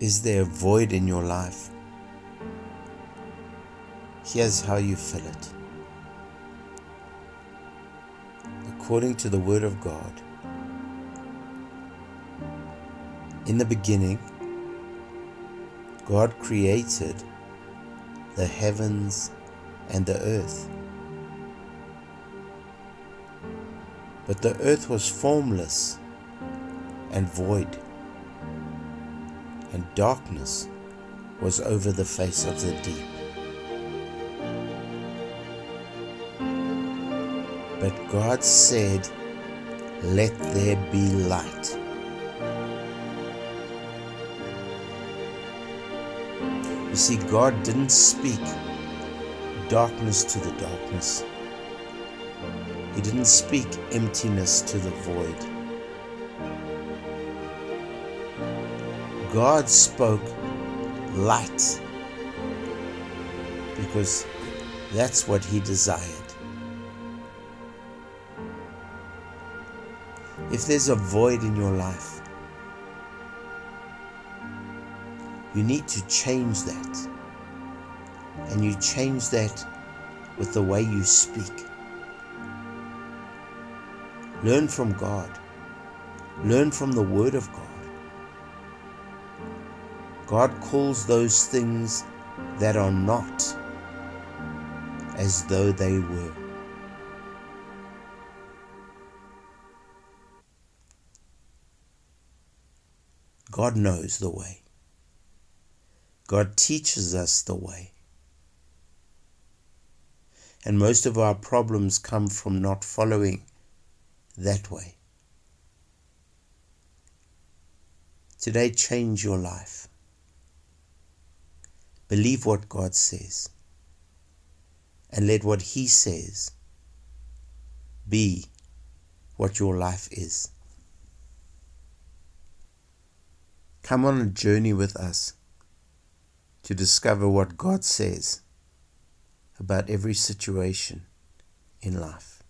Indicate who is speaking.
Speaker 1: Is there a void in your life? Here's how you fill it. According to the Word of God, in the beginning, God created the heavens and the earth. But the earth was formless and void, and darkness was over the face of the deep. But God said, Let there be light. You see, God didn't speak darkness to the darkness. He didn't speak emptiness to the void. God spoke light because that's what He desired. If there's a void in your life, you need to change that. And you change that with the way you speak. Learn from God. Learn from the Word of God. God calls those things that are not as though they were. God knows the way. God teaches us the way. And most of our problems come from not following that way. Today, change your life. Believe what God says. And let what He says be what your life is. Come on a journey with us to discover what God says about every situation in life.